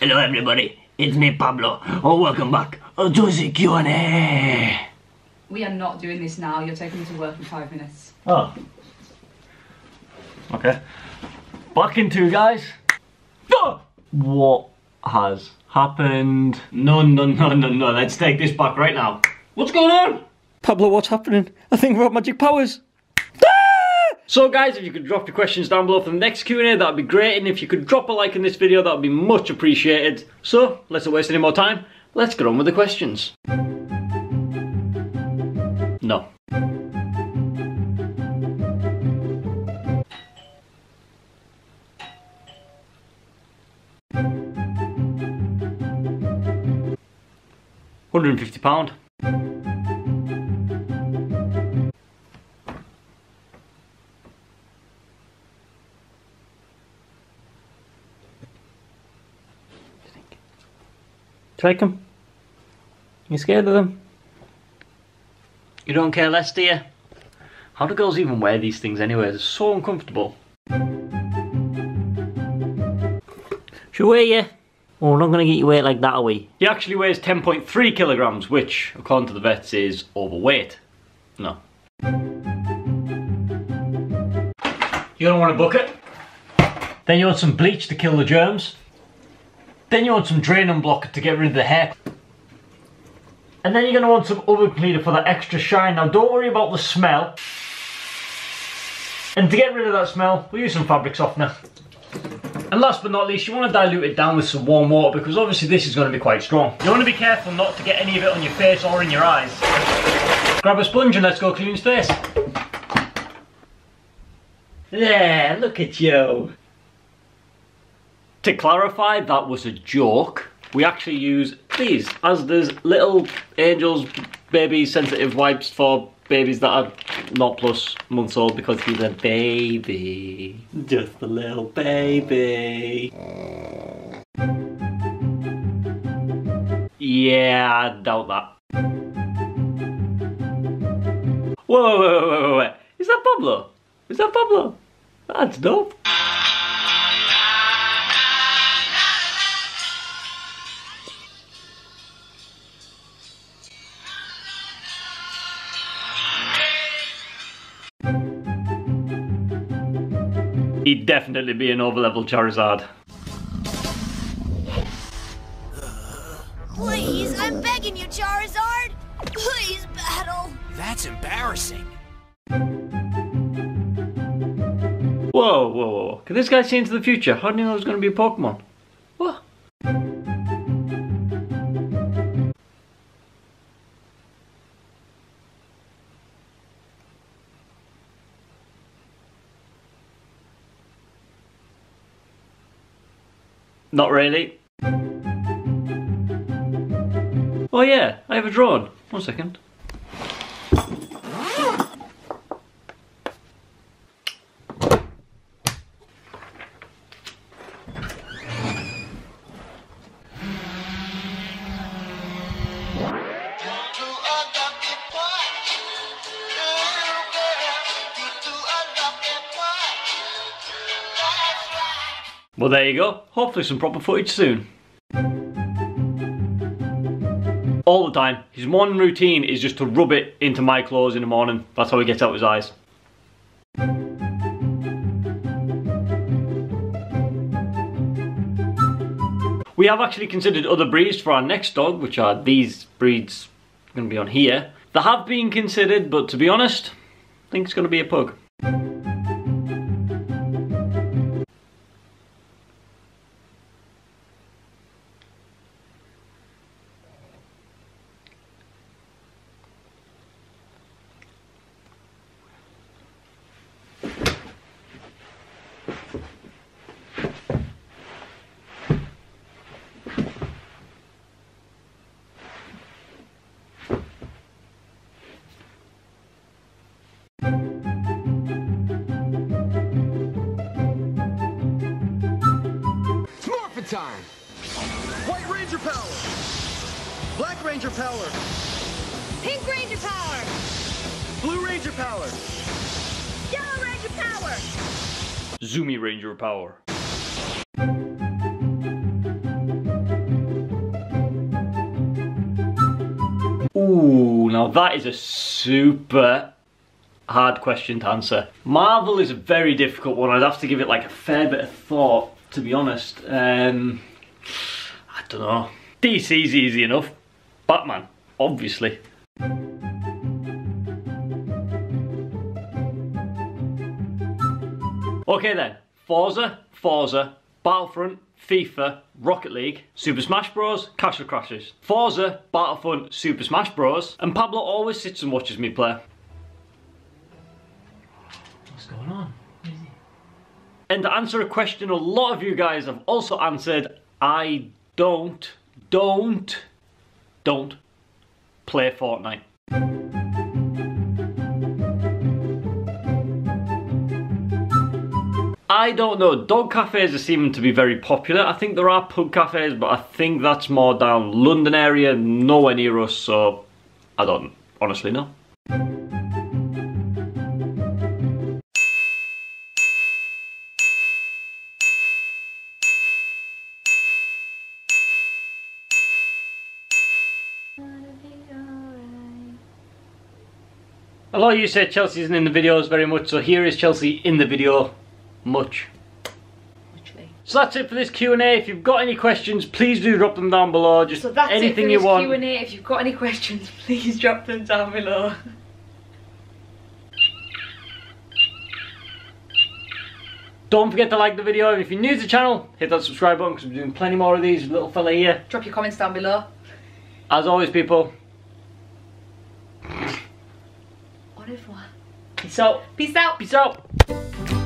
Hello everybody, it's me Pablo. Oh, welcome back to the Q&A. We are not doing this now. You're taking me to work in five minutes. Oh. Okay. Back in two, guys. What has happened? No, no, no, no, no. Let's take this back right now. What's going on? Pablo, what's happening? I think we're at magic powers. So guys, if you could drop your questions down below for the next Q&A, that'd be great. And if you could drop a like in this video, that'd be much appreciated. So, let's not waste any more time. Let's get on with the questions. No. £150. Take them. You're scared of them? You don't care less, do you? How do girls even wear these things anyway? They're so uncomfortable. Should we weigh you? Oh, we're not going to get you weight like that, are we? He actually weighs 10.3 kilograms, which, according to the vets, is overweight. No. You don't want a bucket? Then you want some bleach to kill the germs. Then you want some draining blocker to get rid of the hair. And then you're going to want some oven cleaner for that extra shine. Now don't worry about the smell. And to get rid of that smell, we'll use some fabric softener. And last but not least, you want to dilute it down with some warm water because obviously this is going to be quite strong. You want to be careful not to get any of it on your face or in your eyes. Grab a sponge and let's go clean his face. There, look at you. To clarify, that was a joke. We actually use these as there's little angels baby sensitive wipes for babies that are not plus months old because he's a baby. Just a little baby. Yeah, I doubt that. Whoa, whoa, whoa, whoa, whoa. Is that Pablo? Is that Pablo? That's dope. He'd definitely be an over-level Charizard. Please, I'm begging you, Charizard! Please, battle! That's embarrassing. Whoa, whoa, whoa. Can this guy see into the future? How do you know there's going to be a Pokemon? Not really. Oh yeah, I have a drone. One second. Well, there you go. Hopefully some proper footage soon. All the time. His morning routine is just to rub it into my clothes in the morning. That's how he gets out his eyes. We have actually considered other breeds for our next dog, which are these breeds going to be on here. They have been considered, but to be honest, I think it's going to be a pug. time. White Ranger power! Black Ranger power! Pink Ranger power! Blue Ranger power! Yellow Ranger power! Zoomy Ranger power. Ooh, now that is a super hard question to answer. Marvel is a very difficult one. I'd have to give it like a fair bit of thought to be honest. Um, I don't know. DC's easy enough. Batman, obviously. Okay then, Forza, Forza, Battlefront, FIFA, Rocket League, Super Smash Bros, Castle Crashers. Forza, Battlefront, Super Smash Bros, and Pablo always sits and watches me play. What's going on? And to answer a question a lot of you guys have also answered, I don't, don't, don't play Fortnite. I don't know. Dog cafes are seeming to be very popular. I think there are pug cafes, but I think that's more down London area, nowhere near us, so I don't honestly know. A lot of you said Chelsea isn't in the videos very much, so here is Chelsea in the video much. So that's it for this Q&A. If you've got any questions, please do drop them down below. Just So that's anything it for you want. Q&A. If you've got any questions, please drop them down below. Don't forget to like the video. And if you're new to the channel, hit that subscribe button because we're doing plenty more of these. Little fella here. Drop your comments down below. As always, people, Au revoir. peace out. Peace out. Peace out.